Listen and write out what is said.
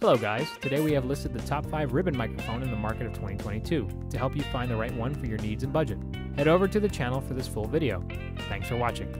Hello guys, today we have listed the top 5 ribbon microphone in the market of 2022 to help you find the right one for your needs and budget. Head over to the channel for this full video. Thanks for watching.